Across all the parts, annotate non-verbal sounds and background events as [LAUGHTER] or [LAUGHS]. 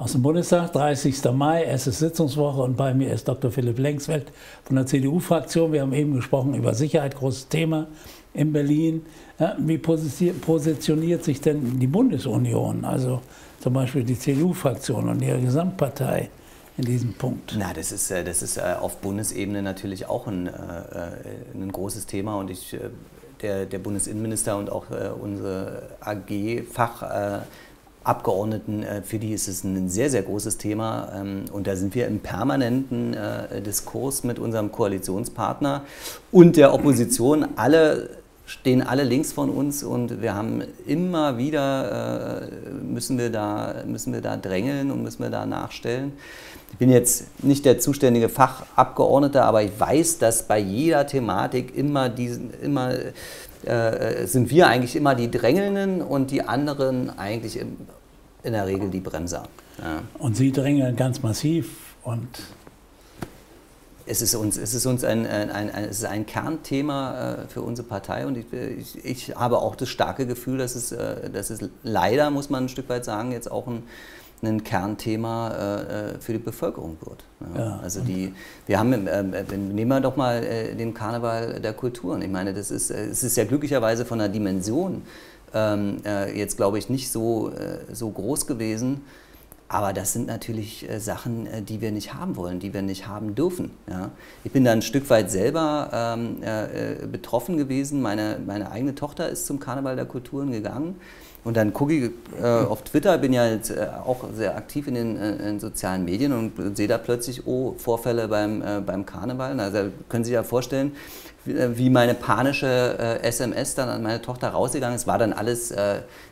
aus dem Bundestag, 30. Mai, erste Sitzungswoche und bei mir ist Dr. Philipp Lengsfeld von der CDU-Fraktion. Wir haben eben gesprochen über Sicherheit, großes Thema in Berlin. Wie positioniert sich denn die Bundesunion, also zum Beispiel die CDU-Fraktion und ihre Gesamtpartei? in diesem Punkt? Na, das ist, äh, das ist äh, auf Bundesebene natürlich auch ein, äh, ein großes Thema und ich, der, der Bundesinnenminister und auch unsere AG-Fach Abgeordneten, für die ist es ein sehr, sehr großes Thema. Ähm, und da sind wir im permanenten Diskurs mit unserem Koalitionspartner und der Opposition. Alle stehen alle links von uns und wir haben immer wieder, müssen, wir da, müssen wir da drängeln und müssen wir da nachstellen. Ich bin jetzt nicht der zuständige Fachabgeordnete, aber ich weiß, dass bei jeder Thematik immer diesen, immer äh, sind wir eigentlich immer die Drängelnden und die anderen eigentlich im, in der Regel die Bremser. Ja. Und Sie drängeln ganz massiv und es ist uns, es ist uns ein, ein, ein, es ist ein Kernthema äh, für unsere Partei und ich, ich, ich, habe auch das starke Gefühl, dass es, äh, dass es leider, muss man ein Stück weit sagen, jetzt auch ein ein Kernthema äh, äh, für die Bevölkerung wird. Ja. Ja, also die, wir haben, äh, nehmen wir doch mal äh, den Karneval der Kulturen. Ich meine, das ist, äh, es ist ja glücklicherweise von der Dimension ähm, äh, jetzt, glaube ich, nicht so, so groß gewesen. Aber das sind natürlich Sachen, die wir nicht haben wollen, die wir nicht haben dürfen. Ja. Ich bin da ein Stück weit selber ähm, betroffen gewesen. Meine, meine eigene Tochter ist zum Karneval der Kulturen gegangen. Und dann gucke ich äh, auf Twitter, bin ja jetzt äh, auch sehr aktiv in den äh, in sozialen Medien und sehe da plötzlich, oh, Vorfälle beim, äh, beim Karneval. Also können Sie sich ja vorstellen, wie, äh, wie meine panische SMS dann an meine Tochter rausgegangen ist. War dann alles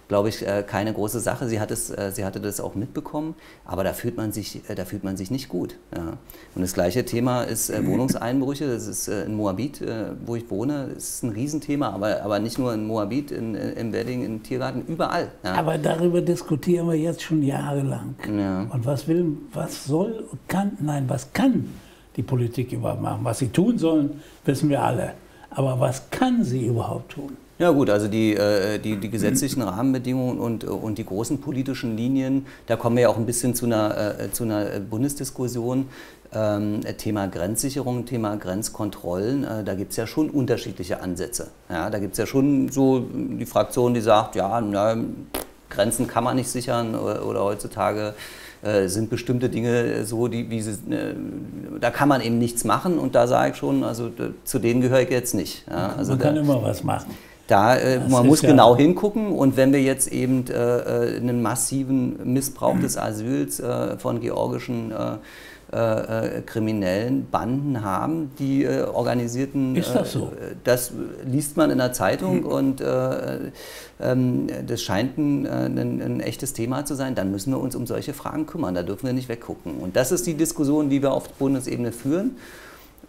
glaube ich, äh, keine große Sache. Sie, hat es, äh, sie hatte das auch mitbekommen, aber da fühlt man sich, äh, da fühlt man sich nicht gut. Ja. Und das gleiche Thema ist Wohnungseinbrüche. Das ist in Moabit, wo ich wohne, das ist ein Riesenthema, aber, aber nicht nur in Moabit, in, im Wedding, im Tiergarten, überall. Ja. Aber darüber diskutieren wir jetzt schon jahrelang. Ja. Und was will, was soll, kann, nein, was kann die Politik überhaupt machen? Was sie tun sollen, wissen wir alle. Aber was kann sie überhaupt tun? Ja gut, also die, äh, die, die gesetzlichen Rahmenbedingungen und, und die großen politischen Linien, da kommen wir ja auch ein bisschen zu einer, äh, zu einer Bundesdiskussion. Ähm, Thema Grenzsicherung, Thema Grenzkontrollen, äh, da gibt es ja schon unterschiedliche Ansätze. Ja, da gibt es ja schon so die Fraktion, die sagt, ja, na, Grenzen kann man nicht sichern oder, oder heutzutage äh, sind bestimmte Dinge so, die, wie sie, äh, da kann man eben nichts machen und da sage ich schon, also zu denen gehöre ich jetzt nicht. Ja, also man kann da, immer was machen. Da, äh, man muss ja genau hingucken und wenn wir jetzt eben äh, äh, einen massiven Missbrauch des Asyls äh, von georgischen äh, äh, kriminellen Banden haben, die organisierten. Ist das so? das liest man in der Zeitung und ähm, das scheint ein, ein, ein, echtes Thema zu sein. Dann müssen wir uns um solche Fragen kümmern. Da dürfen wir nicht weggucken. Und das ist die Diskussion, die wir auf Bundesebene führen.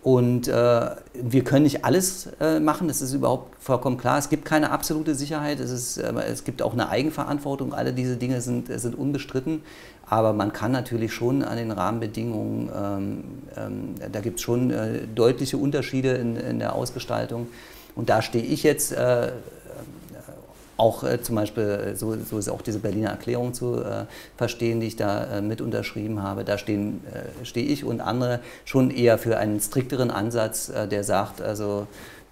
Und äh, wir können nicht alles äh, machen, das ist überhaupt vollkommen klar. Es gibt keine absolute Sicherheit, es, ist, äh, es gibt auch eine Eigenverantwortung, alle diese Dinge sind, sind unbestritten. Aber man kann natürlich schon an den Rahmenbedingungen, ähm, ähm, da gibt es schon äh, deutliche Unterschiede in, in, der Ausgestaltung. Und da stehe ich jetzt äh, auch äh, zum Beispiel, äh, so, so, ist auch diese Berliner Erklärung zu äh, verstehen, die ich da äh, mit unterschrieben habe. Da stehen, äh, stehe ich und andere schon eher für einen strikteren Ansatz, äh, der sagt, also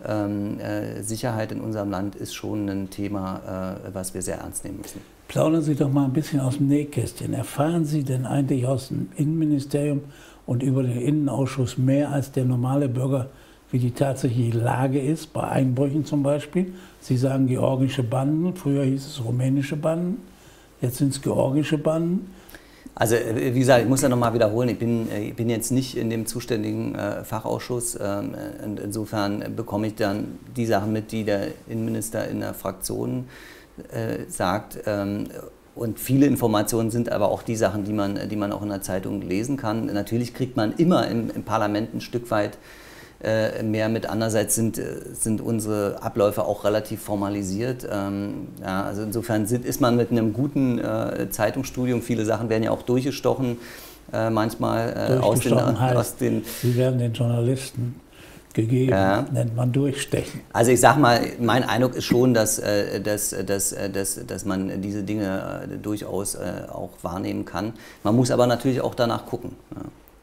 ähm, Sicherheit in unserem Land ist schon ein Thema, was wir sehr ernst nehmen müssen. Plaudern Sie doch mal ein bisschen aus dem Nähkästchen. Erfahren Sie denn eigentlich aus dem Innenministerium und über den Innenausschuss mehr als der normale Bürger wie die tatsächliche Lage ist, bei Einbrüchen zum Beispiel. Sie sagen georgische Banden, früher hieß es rumänische Banden, jetzt sind es georgische Banden. Also äh, wie gesagt, ich muss ja nochmal wiederholen, ich bin, äh, ich bin jetzt nicht in dem zuständigen äh, Fachausschuss. Ähm, und insofern bekomme ich dann die Sachen mit, die der Innenminister in der Fraktion äh, sagt. Ähm, und viele Informationen sind aber auch die Sachen, die man, die man auch in der Zeitung lesen kann. Natürlich kriegt man immer im, im Parlament ein Stück weit äh, mehr mit. Andererseits sind, äh, sind unsere Abläufe auch relativ formalisiert. Ähm, ja, also insofern sind, ist man mit einem guten äh, Zeitungsstudium, viele Sachen werden ja auch durchgestochen, äh, manchmal äh, aus, den, aus den... Sie werden den Journalisten gegeben, ja. nennt man Durchstechen. Also ich sage mal, mein Eindruck ist schon, dass, dass, dass, dass, dass man diese Dinge durchaus auch wahrnehmen kann. Man muss aber natürlich auch danach gucken. Ja,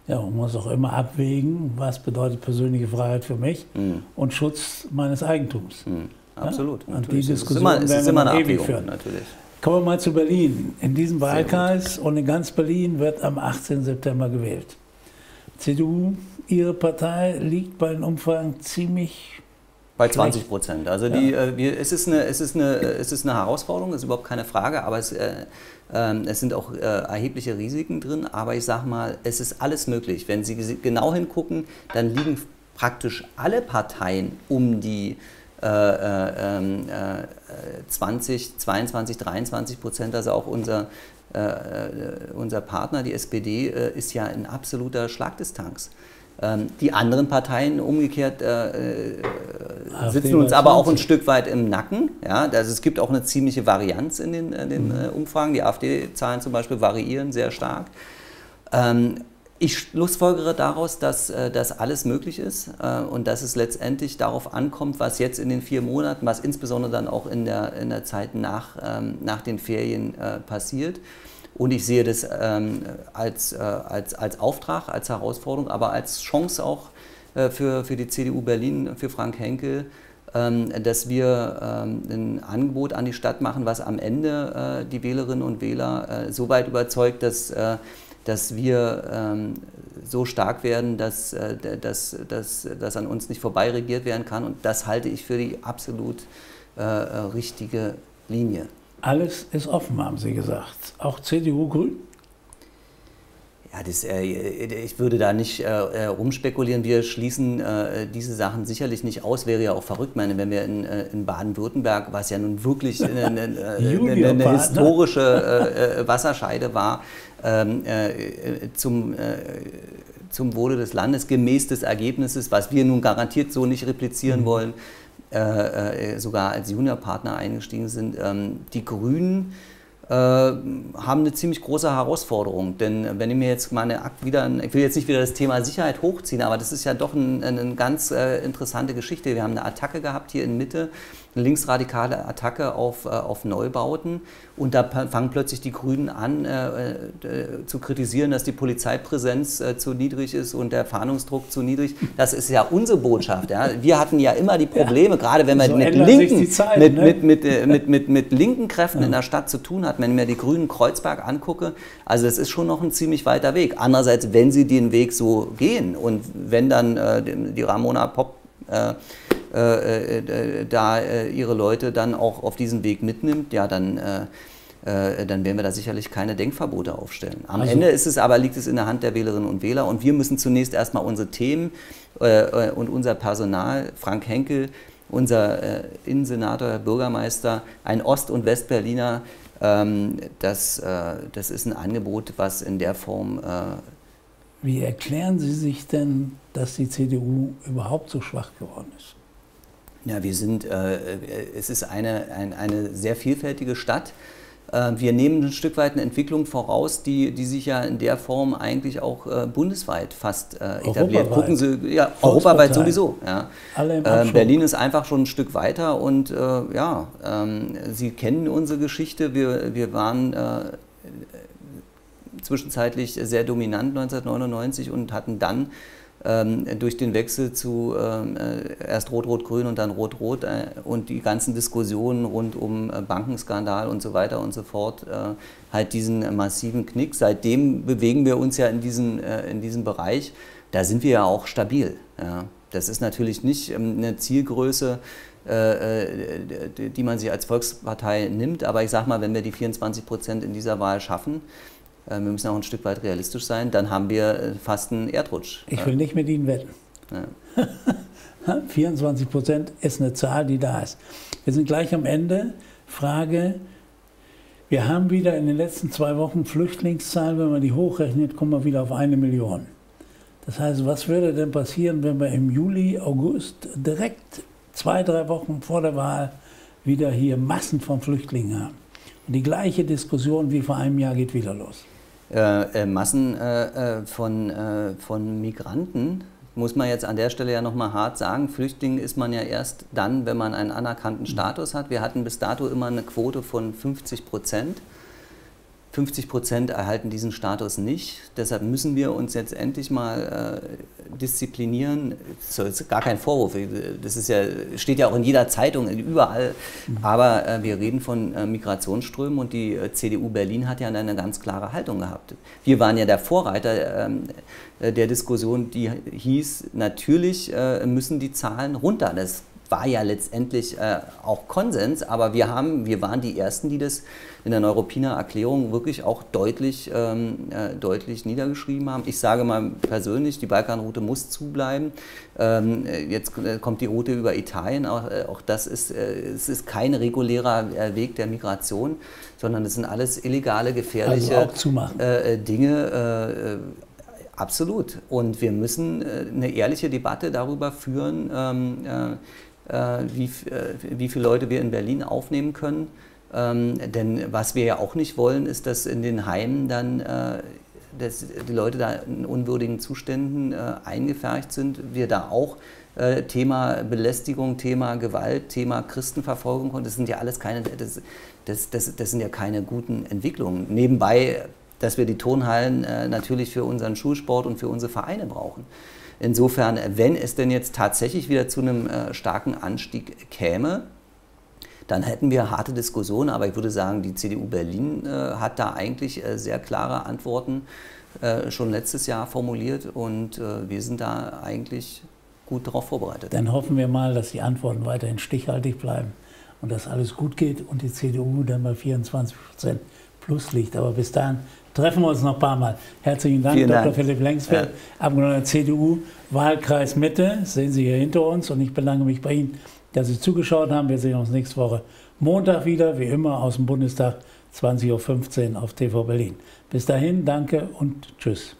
man muss auch immer abwägen, was bedeutet persönliche Freiheit für mich mhm. und Schutz meines Eigentums. Mhm. Absolut. Ja? Und die Diskussion es ist immer, es ist immer eine ewig führen. Natürlich. Kommen wir mal zu Berlin. In diesem Wahlkreis und in ganz Berlin wird am 18. September gewählt. CDU Ihre Partei liegt bei den Umfragen ziemlich bei 20 Prozent. Also die, ja. äh, wir, es, ist eine, es, ist eine, es ist eine Herausforderung, ist überhaupt keine Frage, aber es, äh, äh, es sind auch äh, erhebliche Risiken drin. Aber ich sage mal, es ist alles möglich. Wenn Sie genau hingucken, dann liegen praktisch alle Parteien um die 20, 22, 23 Prozent. Also auch unser, äh, äh, unser Partner, die SPD, ist ja in absoluter Schlagdistanz. Ähm, die anderen Parteien umgekehrt äh, äh sitzen uns aber auch ein Stück weit im Nacken. Ja? Also es gibt auch eine ziemliche Varianz in den, in den mhm. Umfragen. Die AfD-Zahlen zum Beispiel variieren sehr stark. Ähm, ich schlussfolgere daraus, dass äh, das alles möglich ist äh, und dass es letztendlich darauf ankommt, was jetzt in den vier Monaten, was insbesondere dann auch in der, in der Zeit nach, ähm, nach den Ferien äh, passiert. Und ich sehe das ähm, als, äh, als, als Auftrag, als Herausforderung, aber als Chance auch äh, für, für die CDU Berlin, für Frank Henkel, ähm, dass wir ähm, ein Angebot an die Stadt machen, was am Ende äh, die Wählerinnen und Wähler äh, so weit überzeugt, dass, äh, dass wir ähm, so stark werden, dass, äh, dass, dass, dass an uns nicht vorbei regiert werden kann. Und das halte ich für die absolut richtige Linie. Alles ist offen, haben Sie gesagt. Auch CDU Grün? Ja, das, äh, ich würde da nicht äh, äh, rumspekulieren. Wir schließen äh, diese Sachen sicherlich nicht aus. Wäre ja auch verrückt, meine, wenn wir in, in Baden-Württemberg, was ja nun wirklich eine, eine, eine, [LAUGHS] eine historische Wasserscheide war, ähm, zum, zum Wohle des Landes, gemäß des Ergebnisses, was wir nun garantiert so nicht replizieren mhm. wollen, sogar als Juniorpartner eingestiegen sind. Ähm, die Grünen äh, haben eine ziemlich große Herausforderung. Denn wenn ich mir jetzt meine wieder, ich will jetzt nicht wieder das Thema Sicherheit hochziehen, aber das ist ja doch ein, eine ganz äh, interessante Geschichte. Wir haben eine Attacke gehabt hier in Mitte eine linksradikale Attacke auf, äh, auf Neubauten. Und da fangen plötzlich die Grünen an äh, äh, zu kritisieren, dass die Polizeipräsenz äh, zu niedrig ist und der Fahndungsdruck zu niedrig. Das ist ja unsere Botschaft. Ja. Wir hatten ja immer die Probleme, ja. gerade wenn man so mit, linken, Zeit, mit, ne? mit, mit, äh, mit, mit, mit, linken Kräften ja. in der Stadt zu tun hat. Wenn ich mir die Grünen Kreuzberg angucke, also das ist schon noch ein ziemlich weiter Weg. Andererseits, wenn sie den Weg so gehen und wenn dann äh, die Ramona Pop äh, äh, äh, da äh, ihre Leute dann auch auf diesen Weg mitnimmt, ja, dann, dann werden wir da sicherlich keine Denkverbote aufstellen. Am also, Ende ist es aber, liegt es in der Hand der Wählerinnen und Wähler und wir müssen zunächst erstmal unsere Themen und unser Personal, Frank Henkel, unser Innensenator, Herr Bürgermeister, ein Ost- und Westberliner, das, das ist ein Angebot, was in der Form wie erklären Sie sich denn, dass die CDU überhaupt so schwach geworden ist? Ja, wir sind, äh, es ist eine, ein, eine sehr vielfältige Stadt. Äh, wir nehmen ein Stück weit eine Entwicklung voraus, die, die sich ja in der Form eigentlich auch äh, bundesweit fast äh, etabliert. Gucken Sie, ja, europaweit sowieso. Ja. Äh, Berlin ist einfach schon ein Stück weiter und ja, ähm, Sie kennen unsere Geschichte. Wir, wir waren zwischenzeitlich sehr dominant 1999 und hatten dann durch den Wechsel zu ähm, äh, erst Rot-Rot-Grün und dann Rot-Rot äh, und die ganzen Diskussionen rund um äh, Bankenskandal und so weiter und so fort halt diesen massiven Knick. Seitdem bewegen wir uns ja in, diesen, in diesem Bereich. Da sind wir ja auch stabil. Ja. Das ist natürlich nicht ähm, eine Zielgröße, die man sich als Volkspartei nimmt. Aber ich sage mal, wenn wir die 24 Prozent in dieser Wahl schaffen, wir müssen auch ein Stück weit realistisch sein, dann haben wir äh, fast einen Erdrutsch. Ich will nicht mit Ihnen wetten. Ja. [LAUGHS] 24 Prozent ist eine Zahl, die da ist. Wir sind gleich am Ende. Frage, wir haben wieder in den letzten zwei Wochen Flüchtlingszahlen, wenn man die hochrechnet, kommen wir wieder auf eine Million. Das heißt, was würde denn passieren, wenn wir im Juli, August direkt zwei, drei Wochen vor der Wahl wieder hier Massen von Flüchtlingen haben? Und die gleiche Diskussion wie vor einem Jahr geht wieder los. Äh, äh, Massen äh, äh von, äh, von Migranten, muss man jetzt an der Stelle ja nochmal hart sagen, Flüchtling ist man ja erst dann, wenn man einen anerkannten Status hat. Wir hatten bis dato immer eine Quote von 50 Prozent. 50 Prozent erhalten diesen Status nicht. Deshalb müssen wir uns jetzt endlich mal äh, disziplinieren. Das ist gar kein Vorwurf. Das ist ja, steht ja auch in jeder Zeitung, überall. Aber äh, wir reden von äh, Migrationsströmen und die äh, CDU Berlin hat ja eine ganz klare Haltung gehabt. Wir waren ja der Vorreiter ähm, äh, der Diskussion, die hieß, natürlich äh, müssen die Zahlen runter. Das war ja letztendlich äh, auch Konsens, aber wir, haben, wir waren die Ersten, die das in der Neuropiner Erklärung wirklich auch deutlich, ähm, äh, deutlich niedergeschrieben haben. Ich sage mal persönlich, die Balkanroute muss zubleiben. Ähm, jetzt äh, kommt die Route über Italien, auch, äh, auch das ist, äh, es ist kein regulärer äh, Weg der Migration, sondern es sind alles illegale, gefährliche also Dinge. Absolut. Und wir müssen eine ehrliche Debatte darüber führen, ähm, äh, wie, äh, wie viele Leute wir in Berlin aufnehmen können. Ähm, denn was wir ja auch nicht wollen, ist, dass in den Heimen dann äh, dass die Leute da in unwürdigen Zuständen eingefärcht sind. Wir da auch Thema Belästigung, Thema Gewalt, Thema Christenverfolgung, das sind ja alles keine, das, das, das, das sind ja keine guten Entwicklungen. Nebenbei, dass wir die Turnhallen natürlich für unseren Schulsport und für unsere Vereine brauchen. Insofern, wenn es denn jetzt tatsächlich wieder zu einem äh, starken Anstieg käme, dann hätten wir harte Diskussionen, aber ich würde sagen, die CDU Berlin äh, hat da eigentlich äh, sehr klare Antworten äh, schon letztes Jahr formuliert und äh, wir sind da eigentlich gut darauf vorbereitet. Dann hoffen wir mal, dass die Antworten weiterhin stichhaltig bleiben und dass alles gut geht und die CDU dann bei 24 Prozent plus liegt. Aber bis dahin treffen wir uns noch ein paar Mal. Herzlichen Dank, Vielen Dr. Dank. Philipp Lengsfeld, ja. Abgeordneter CDU, Wahlkreis Mitte. Das sehen Sie hier hinter uns und ich bedanke mich bei Ihnen, dass Sie zugeschaut haben. Wir sehen uns nächste Woche Montag wieder, wie immer aus dem Bundestag, 20.15 Uhr auf TV Berlin. Bis dahin, danke und tschüss.